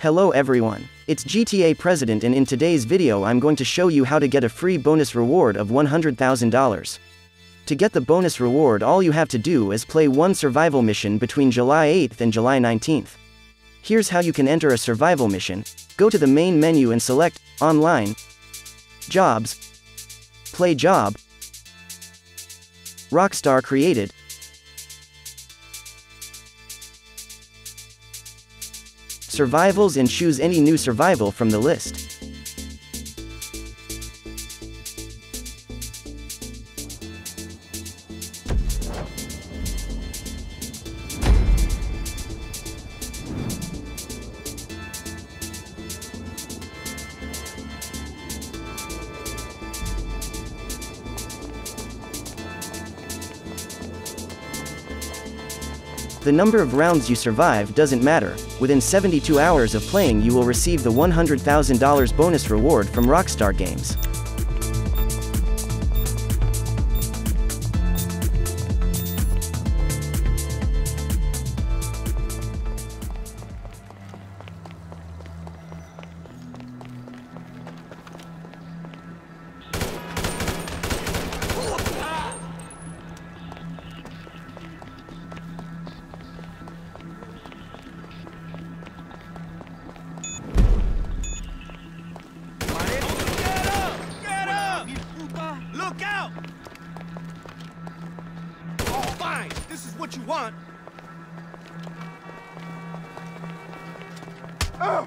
Hello everyone. It's GTA President and in today's video I'm going to show you how to get a free bonus reward of $100,000. To get the bonus reward all you have to do is play one survival mission between July 8th and July 19th. Here's how you can enter a survival mission. Go to the main menu and select Online, Jobs, Play Job, Rockstar Created, Survivals and choose any new survival from the list. The number of rounds you survive doesn't matter, within 72 hours of playing you will receive the $100,000 bonus reward from Rockstar Games. This is what you want. Oh,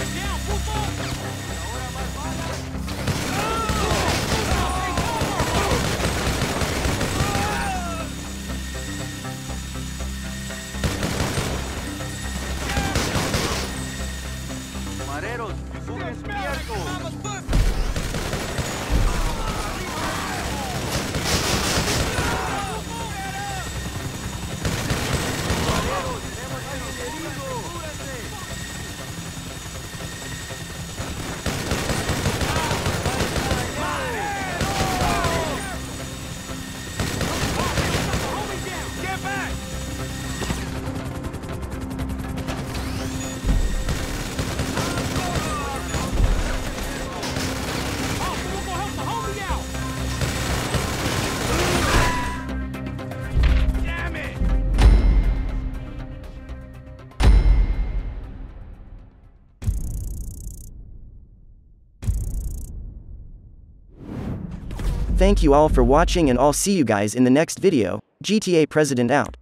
You're going down, Thank you all for watching and I'll see you guys in the next video, GTA President out.